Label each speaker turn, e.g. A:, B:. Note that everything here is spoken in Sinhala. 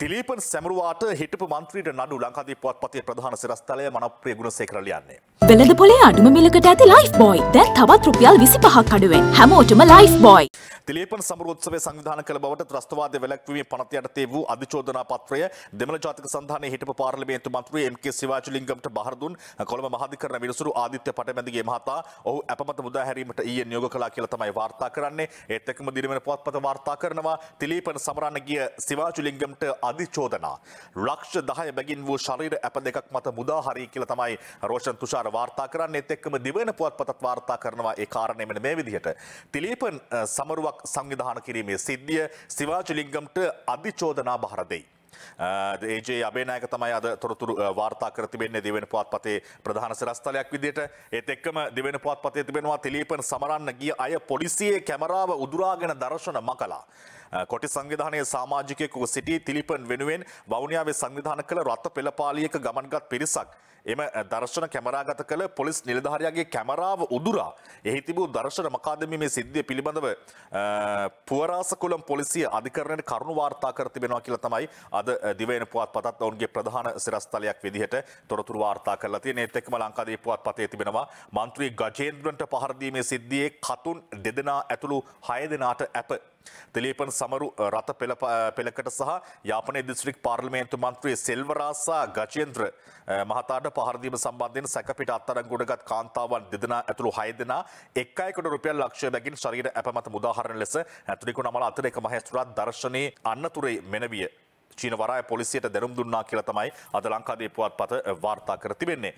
A: තිලීපන් සැමරුවාට හිටපු මන්ත්‍රීට නඩු ලංකාදී පුවත්පතේ ප්‍රධාන සිරස්තලය මනප්‍රිය ගුණසේකර ලියන්නේ.
B: වෙළඳ පොලේ අඩුම මිලකට ඇති ලයිෆ් බෝයි දැන් තවත් රුපියල් විසි පහක් අඩුවෙන් හැමෝටම ලයිෆ් බෝයි.
A: තිලීපන් සමරෝත්සවය සංවිධාන කළ බවට ත්‍රස්තවාද වැලැක්වීමේ පනත යටතේ වූ අධිචෝදනා පත්‍රය දෙමළ ජාතික සන්ධානයේ හිටපු පාර්ලිමේන්තු මන්ත්‍රී එම්.කේ. සිවාජලිංගම්ට බහර දුන් කොළඹ මහාධිකරණ විනිසුරු ආදිත්‍ය පටමැදිගේ මහතා ඔහු අපමත මුදා හැරීමට ඊයේ නියෝග කළා කියලා තමයි වාර්තා කරන්නේ. ඒත් එක්කම දිනවෙන පුවත්පත වාර්තා කරනවා තිලීපන් සමරන්න ගිය සිවාජලිංගම්ට අධිචෝදනා. ලක්ෂ 10 බැගින් වූ ශරීර ඇප දෙකක් මත මුදා හරි කියලා තමයි රෝෂන් තුෂාර වාර්තා කරන්නේ. ඒත් එක්කම දිවෙන පුවත්පතත් වාර්තා කරනවා ඒ කාරණය මෙන්න මේ විදිහට. තිලීපන් අ, සමරුවක් සංවිධාන කිරීමේ සිද්ධිය සිවාජලිංගම්ට අධිචෝදනා බහර දෙයි. ඒජේ අබේනායක තමයි අද තොරතුරු අ, වාර්තා කර තිබෙන්නේ දිවෙන පුවත්පතේ ප්‍රධාන සිරස්තලයක් විදිහට ඒත් එක්කම දිවෙන පුවත්පතේ තිබෙනවා තිලීපන් සමරන්න ගිය අය පොලිසියේ කැමරාව උදුරාගෙන දර්ශන මකලා අ, කොටි සංවිධානයේ සාමාජිකයෙකු සිටි තිලිපන් වෙනුවෙන් වවුනියාවේ සංවිධාන කළ රත්ත පෙළපාලියක ගමන්ගත් පිරිසක්. එම දර්ශන කැමරාගත කළ පොලිස් නිලධාරයාගේ කැමරාව උදුරා. එහි තිබූ දර්ශන මකාදමීමේ සිද්ධිය පිළිබඳව අ, පුවරාසකුලම් පොලිසිය අධිකරණයට කරුණු වාර්තා කර තිබෙනවා කියලා තමයි අද දිවයින පුවත්පතත් ඔවුන්ගේ ප්‍රධාන සිරස්තලයක් විදිහට තොරතුරු වාර්තා කරලා තියෙන ඒත් එක්කම ලංකාවේ පුවත්පතේ තිබෙනවා මන්ත්‍රී ගජේන්ද්‍රන්ට පහර දීමේ සිද්ධියේ කතුන් දෙදෙනා ඇතුළු හය දෙනාට ඇප තිලීපන් සමරු රත පෙළ පෙළකට සහ යාපනයේ දිස්ත්‍රික් පාර්ලිමේන්තු මන්ත්‍රී සෙල්වරාසා ගජේන්ද්‍ර මහතාට පහරදීම සම්බන්ධයෙන් සැකපිට අත්අඩංගුවටගත් කාන්තාවන් දෙදෙනා ඇතුළු හය දෙනා එක් අයෙකුට රුපියල් ලක්ෂය බැගින් ශරීර ඇප මත මුදාහරණ ලෙස ඇතුළිකු නමල අතර එක මහේස්ත්‍රාත් දර්ශනයේ අන්නතුරේ මෙනවිය චීන වරාය පොලිසියට දැනුම් දුන්නා කියලා තමයි අද ලංකාවේ පුවත්පත වාර්තා කර තිබෙන්නේ.